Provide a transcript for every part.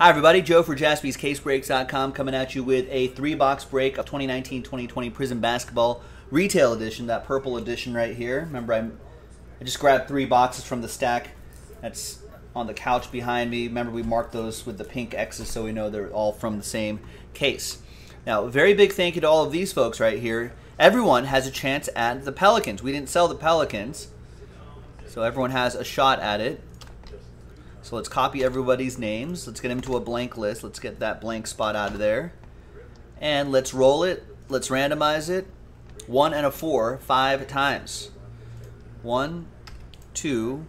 Hi, everybody. Joe for jaspyscasebreaks.com coming at you with a three box break of 2019 2020 Prizm Basketball Retail Edition, that purple edition right here. Remember, I, I just grabbed three boxes from the stack that's on the couch behind me. Remember, we marked those with the pink X's so we know they're all from the same case. Now, very big thank you to all of these folks right here. Everyone has a chance at the Pelicans. We didn't sell the Pelicans, so everyone has a shot at it. So let's copy everybody's names. Let's get them to a blank list. Let's get that blank spot out of there. And let's roll it. Let's randomize it. One and a four, five times. One, two,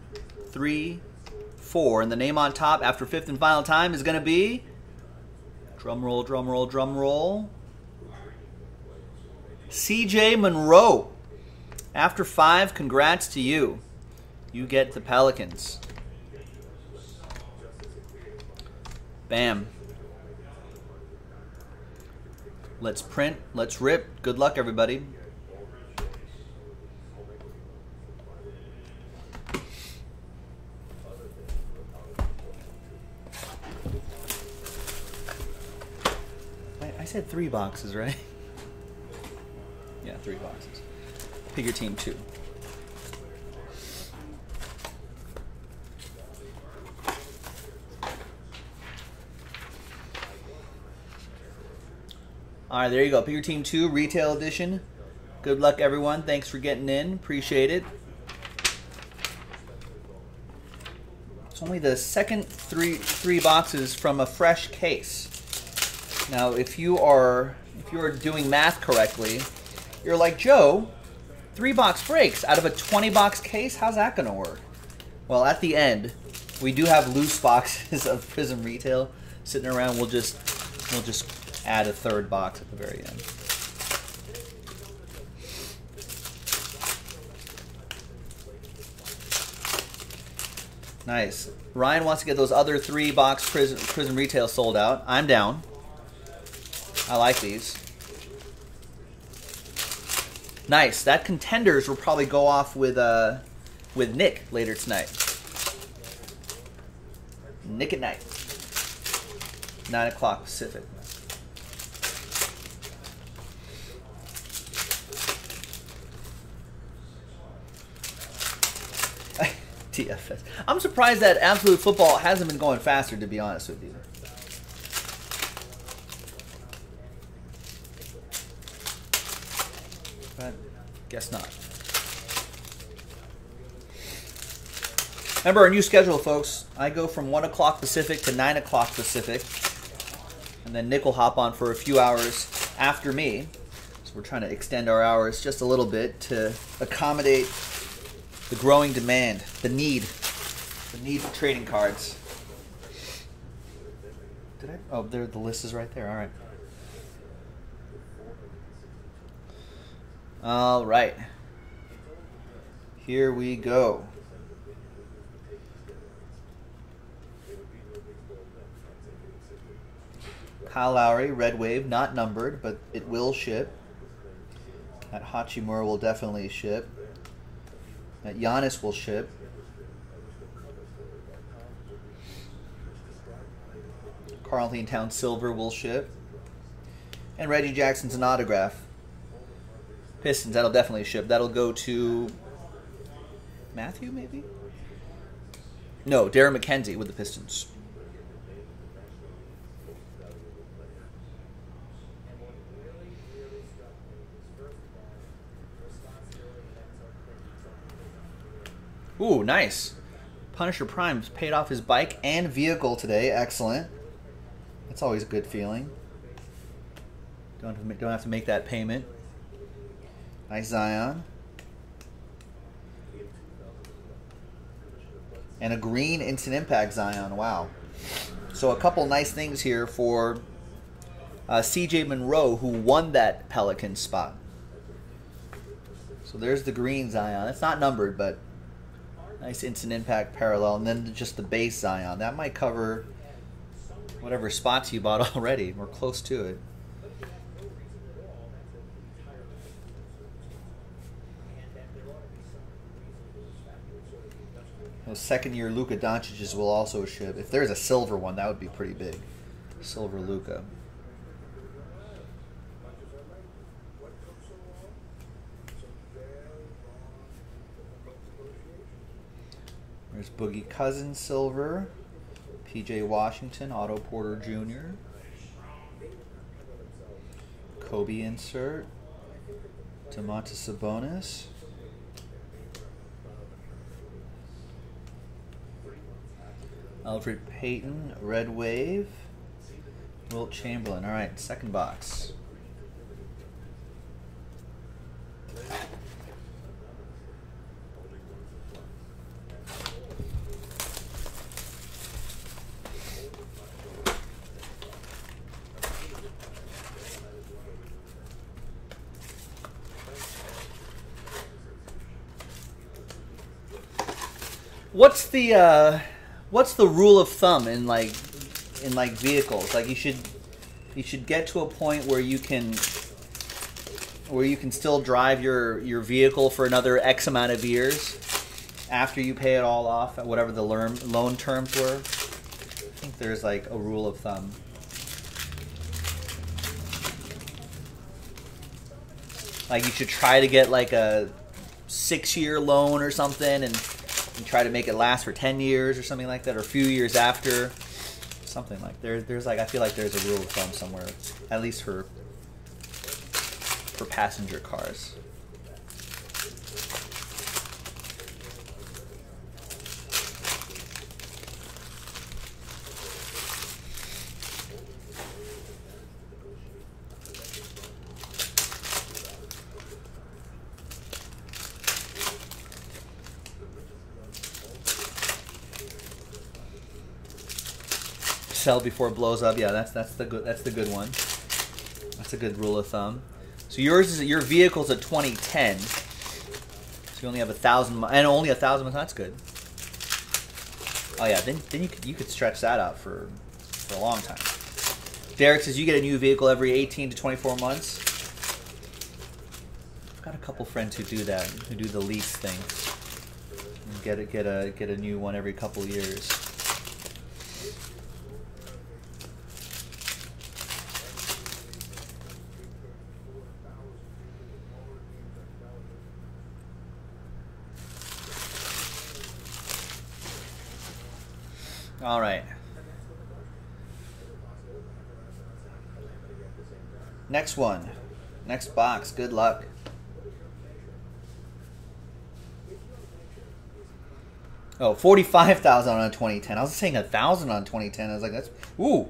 three, four. And the name on top after fifth and final time is going to be... Drum roll, drum roll, drum roll. CJ Monroe. After five, congrats to you. You get the Pelicans. Bam. Let's print. Let's rip. Good luck, everybody. I said three boxes, right? yeah, three boxes. Pick your team two. All right, there you go. Pick team two, retail edition. Good luck, everyone. Thanks for getting in. Appreciate it. It's only the second three three boxes from a fresh case. Now, if you are if you are doing math correctly, you're like Joe. Three box breaks out of a 20 box case. How's that going to work? Well, at the end, we do have loose boxes of Prizm Retail sitting around. We'll just we'll just add a third box at the very end. Nice. Ryan wants to get those other three box Prizm, Prizm Retail sold out. I'm down. I like these. Nice. That contenders will probably go off with uh, with Nick later tonight. Nick at night. 9 o'clock Pacific. I'm surprised that Absolute Football hasn't been going faster, to be honest with you. But guess not. Remember our new schedule, folks. I go from 1 o'clock Pacific to 9 o'clock Pacific. And then Nick will hop on for a few hours after me. So we're trying to extend our hours just a little bit to accommodate the growing demand, the need, the need for trading cards. Did I? Oh, there. The list is right there. All right. All right. Here we go. Kyle Lowry, Red Wave, not numbered, but it will ship. That Hachimura will definitely ship that Giannis will ship. Karl-Anthony Town Silver will ship. And Reggie Jackson's an autograph. Pistons, that'll definitely ship. That'll go to Matthew, maybe? No, Darren McKenzie with the Pistons. Ooh, nice. Punisher Prime's paid off his bike and vehicle today. Excellent. That's always a good feeling. Don't have to make, don't have to make that payment. Nice Zion. And a green instant impact Zion. Wow. So a couple nice things here for uh, CJ Monroe, who won that Pelican spot. So there's the green Zion. It's not numbered, but Nice instant impact parallel, and then just the base Zion. That might cover whatever spots you bought already. We're close to it. Those second year Luka Doncic's will also ship. If there's a silver one, that would be pretty big. Silver Luka. There's Boogie Cousins silver. PJ Washington, Otto Porter Jr. Kobe insert. Domantas Sabonis. Elfrid Payton, Red Wave. Wilt Chamberlain. All right, second box. What's the uh, what's the rule of thumb in like in like vehicles? Like you should you should get to a point where you can where you can still drive your your vehicle for another X amount of years after you pay it all off at whatever the loan loan terms were. I think there's like a rule of thumb. Like you should try to get like a six year loan or something and and try to make it last for 10 years or something like that, or a few years after. Something like there, there's like I feel like there's a rule of thumb somewhere, at least for for passenger cars. Sell before it blows up. Yeah, that's that's the good that's the good one. That's a good rule of thumb. So yours is your vehicle's a 2010. So you only have a thousand and only a thousand miles. That's good. Oh yeah, then then you could you could stretch that out for for a long time. Derek says you get a new vehicle every 18 to 24 months. I've got a couple friends who do that, who do the lease thing. Get a get a get a new one every couple years. All right. Next one. Next box. Good luck. Oh, 45,000 on 2010. I was saying a 1,000 on 2010. I was like, that's, ooh.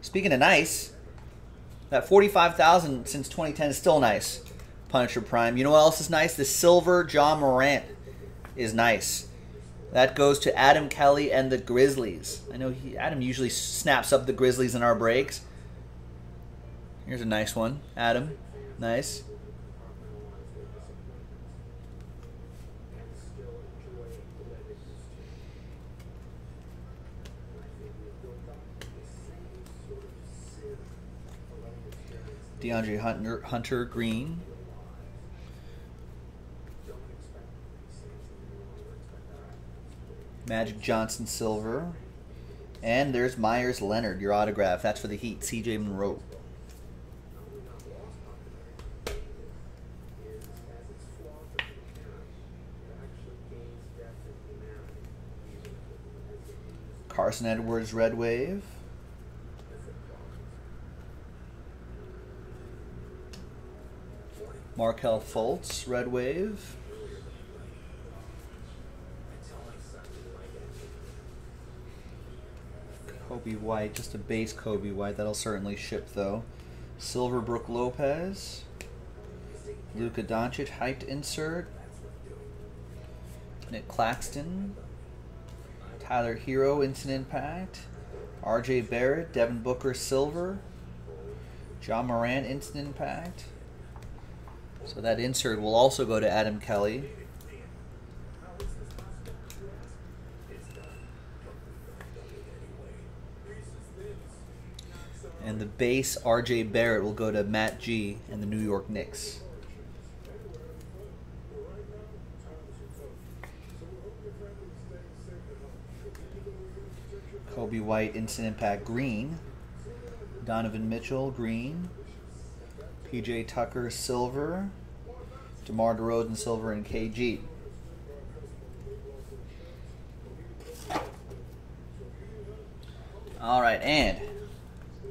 Speaking of nice, that 45,000 since 2010 is still nice. Punisher Prime. You know what else is nice? The silver Ja Morant is nice. That goes to Adam Kelly and the Grizzlies. I know he, Adam usually snaps up the Grizzlies in our breaks. Here's a nice one. Adam. Nice. DeAndre Hunter, Hunter Green. Magic Johnson silver. And there's Meyers Leonard, your autograph. That's for the Heat, CJ Monroe. Carson Edwards, Red Wave. Markelle Fultz, Red Wave. Coby White, just a base Coby White. That'll certainly ship though. Silver Brook Lopez. Luka Doncic, hyped insert. Nick Claxton. Tyler Herro, instant impact. RJ Barrett, Devin Booker, silver. Ja Morant, instant impact. So that insert will also go to Adam Kelly. And the base RJ Barrett will go to Matt G and the New York Knicks. Coby White Instant Impact green. Donovan Mitchell green. PJ Tucker silver. DeMar DeRozan silver and KG. All right, and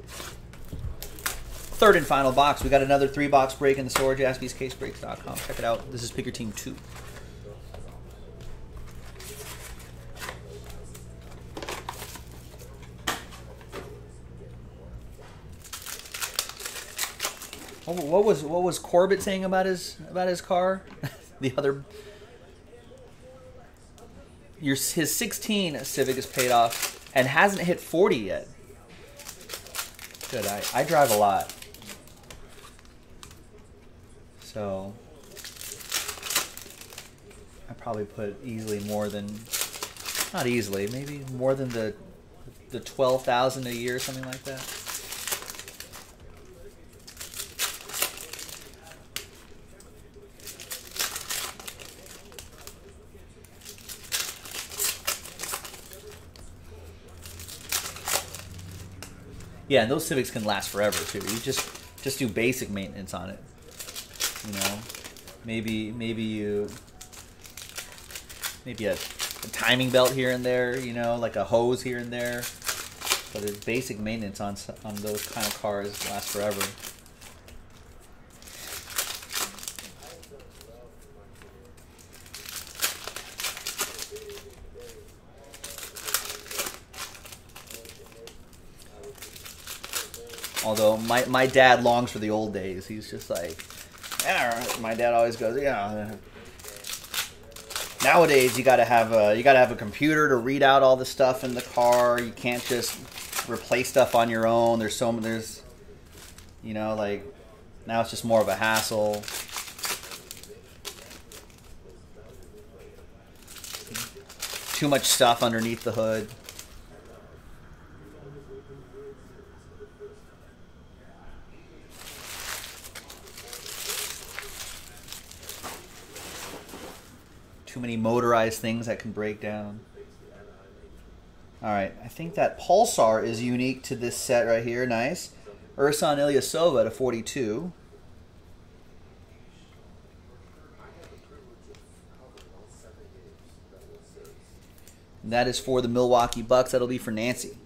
third and final box. We got another three box break in the store. JaspysCaseBreaks.com. Check it out. This is Pick Your Team 2. What was what was Corbett saying about his about his car? the other your his 16 Civic is paid off and hasn't hit 40 yet. Good. I, I drive a lot. So I probably put easily more than not easily, maybe more than the the 12,000 a year something like that. Yeah, and those Civics can last forever too. You just just do basic maintenance on it. You know, maybe maybe you maybe a, a timing belt here and there. You know, like a hose here and there. But it's basic maintenance on on those kind of cars last forever. My, my dad longs for the old days. He's just like, yeah. My dad always goes, yeah. Nowadays, you gotta have a you gotta have a computer to read out all the stuff in the car. You can't just replace stuff on your own. There's so there's, you know, like now it's just more of a hassle. Too much stuff underneath the hood. Too many motorized things that can break down. All right, I think that Pulsar is unique to this set right here. Nice. Ersan Ilyasova to 42. And that is for the Milwaukee Bucks. That'll be for Nancy.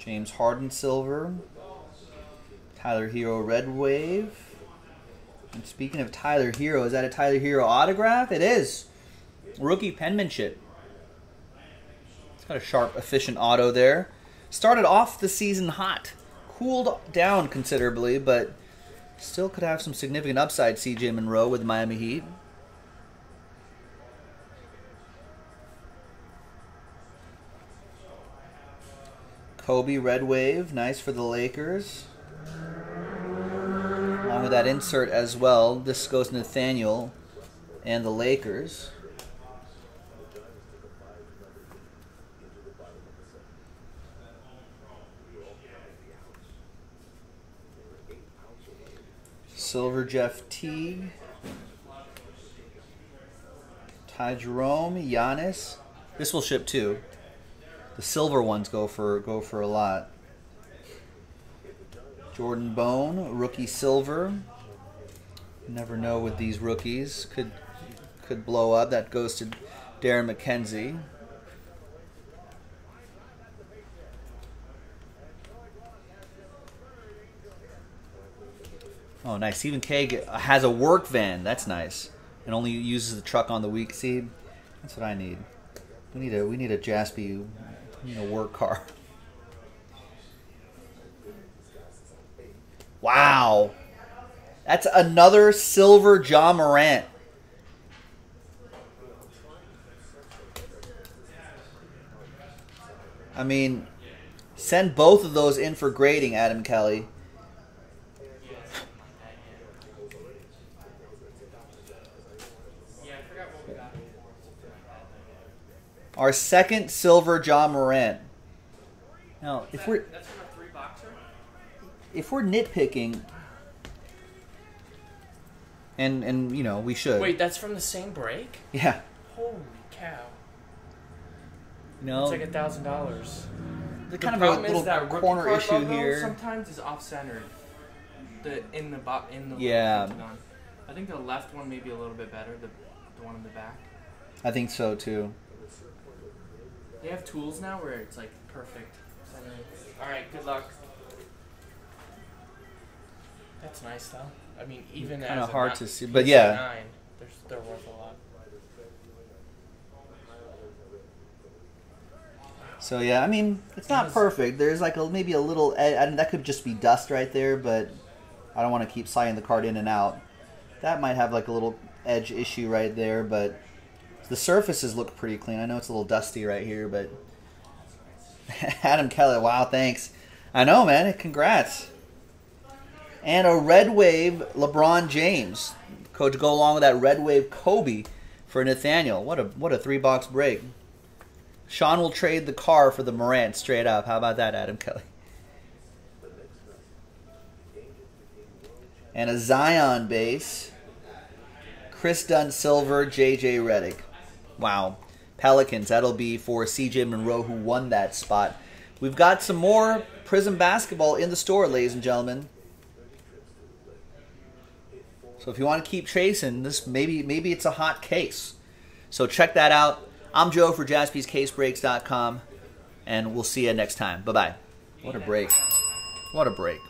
James Harden silver. Tyler Herro Red Wave. And speaking of Tyler Herro, is that a Tyler Herro autograph? It is. Rookie penmanship. It's got a sharp, efficient auto there. Started off the season hot. Cooled down considerably, but still could have some significant upside, CJ Monroe with Miami Heat. Kobe Red Wave, nice for the Lakers along with that insert as well. This goes Nathaniel and the Lakers. Silver Jeff Teague. Ty Jerome, Giannis. This will ship too. The silver ones go for go for a lot. Jordan Bone, rookie silver. Never know with these rookies. Could could blow up. That goes to Darren McKenzie. Oh, nice. Stephen K has a work van. That's nice, and only uses the truck on the week. See, that's what I need. We need a we need a we need a work car. Wow. That's another silver Ja Morant. I mean, send both of those in for grading, Adam Kelly. Our second silver Ja Morant. Now, if we're if we're nitpicking, and and you know we should. Wait, that's from the same break? Yeah. Holy cow! No. It's like a thousand dollars. The The kind of a problem little is that rookie corner card issue logo here. sometimes is off centered. The in the bo- in the Yeah. pentagon. I think the left one may be a little bit better. The the one in the back. I think so too. They have tools now where it's like perfect. centering. All right, good luck. That's nice though. I mean, even Kinda as a hard ni- to see, but yeah. nine, they're they're worth a lot. So yeah, I mean, it's not perfect. There's like a, maybe a little. Eh, I mean, that could just be dust right there, but I don't want to keep sliding the card in and out. That might have like a little edge issue right there, but the surfaces look pretty clean. I know it's a little dusty right here, but Adam Kelly, wow, thanks. I know, man. Congrats. And a red wave LeBron James. Coach, go along with that red wave Kobe for Nathaniel. What a what a three box break. Sean will trade the car for the Morant straight up. How about that, Adam Kelly? And a Zion base. Kris Dunn silver, JJ Redick. Wow. Pelicans, that'll be for CJ Monroe who won that spot. We've got some more Prizm basketball in the store, ladies and gentlemen. So if you want to keep chasing this, maybe maybe it's a hot case. So check that out. I'm Joe for JaspysCaseBreaks.com, and we'll see you next time. Bye bye. What a break! What a break!